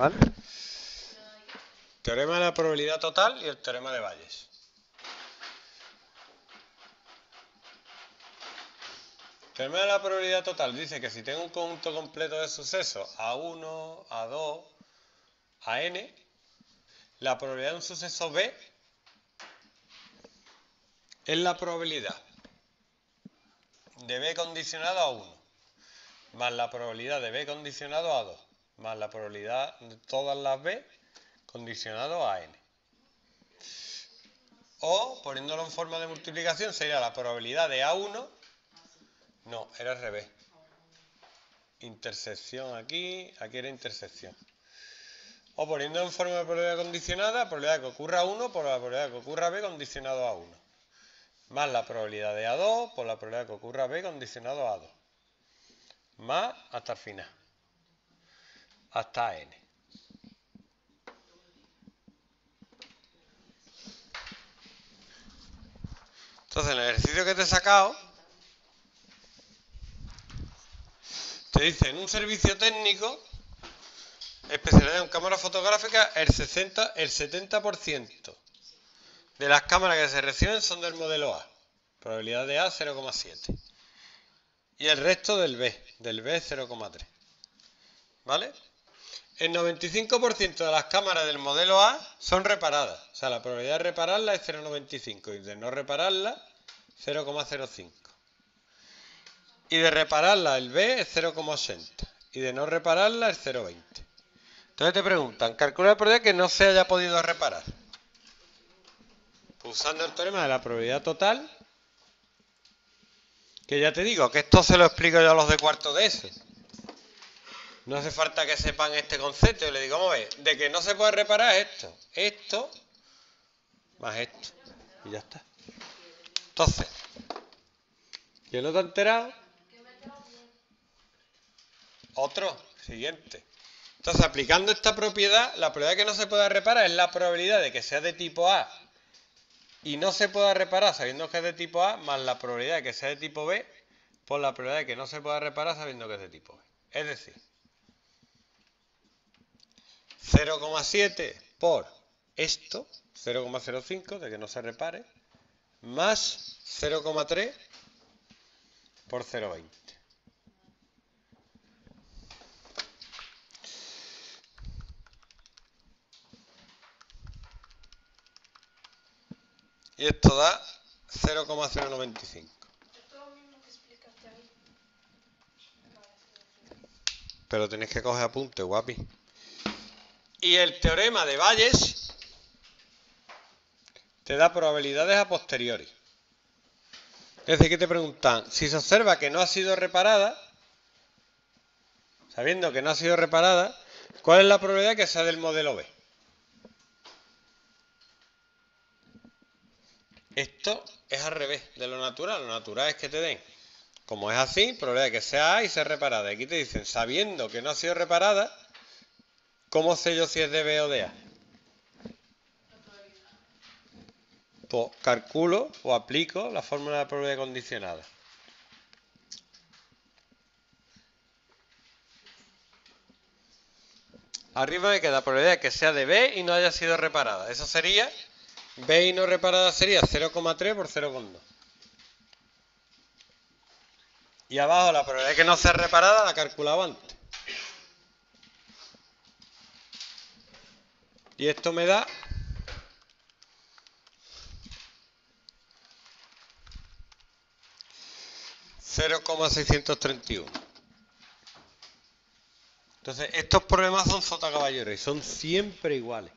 ¿Vale? Teorema de la probabilidad total y el teorema de Bayes. Teorema de la probabilidad total dice que si tengo un conjunto completo de sucesos A1, A2, a n, la probabilidad de un suceso B es la probabilidad de B condicionado a 1 más la probabilidad de B condicionado a 2 más la probabilidad de todas las B condicionado a n. O, poniéndolo en forma de multiplicación, sería la probabilidad de A1. No, era al revés. Intersección aquí, aquí era intersección. O poniendo en forma de probabilidad condicionada, probabilidad de que ocurra 1 por la probabilidad de que ocurra B condicionado a 1. Más la probabilidad de A2 por la probabilidad de que ocurra B condicionado a 2. Más hasta el final. Hasta N. Entonces, en el ejercicio que te he sacado, te dice en un servicio técnico especialidad en cámara fotográfica, el 60, el 70% de las cámaras que se reciben son del modelo A. Probabilidad de A 0,7. Y el resto del B, del B 0,3. ¿Vale? El 95% de las cámaras del modelo A son reparadas. O sea, la probabilidad de repararla es 0,95 y de no repararla 0,05. Y de repararla el B es 0,80 y de no repararla es 0,20. Entonces te preguntan, calcula la probabilidad que no se haya podido reparar. usando el teorema de la probabilidad total, que ya te digo, que esto se lo explico yo a los de cuarto de eso. No hace falta que sepan este concepto. Yo le digo, vamos a ver, de que no se puede reparar esto, esto, más esto. Y ya está. Entonces, ¿quién no te ha enterado? Otro, siguiente. Entonces, aplicando esta propiedad, la probabilidad que no se pueda reparar es la probabilidad de que sea de tipo A y no se pueda reparar sabiendo que es de tipo A, más la probabilidad de que sea de tipo B, por la probabilidad de que no se pueda reparar sabiendo que es de tipo B. Es decir, 0,7 por esto, 0,05 de que no se repare, más 0,3 por 0,20. Y esto da 0,095. Pero tenéis que coger apunte, guapi. Y el teorema de Bayes te da probabilidades a posteriori. Es decir, que te preguntan, si se observa que no ha sido reparada, sabiendo que no ha sido reparada, ¿cuál es la probabilidad que sea del modelo B? Esto es al revés de lo natural. Lo natural es que te den, como es así, probabilidad de que sea A y sea reparada. Aquí te dicen, sabiendo que no ha sido reparada, ¿cómo sé yo si es de B o de A? Pues calculo o aplico la fórmula de probabilidad condicionada. Arriba me queda probabilidad de que sea de B y no haya sido reparada. Eso sería B y no reparada sería 0,3 por 0,2. Y abajo la probabilidad de que no sea reparada la calculaba antes. Y esto me da 0,631. Entonces, estos problemas son sota caballero y son siempre iguales.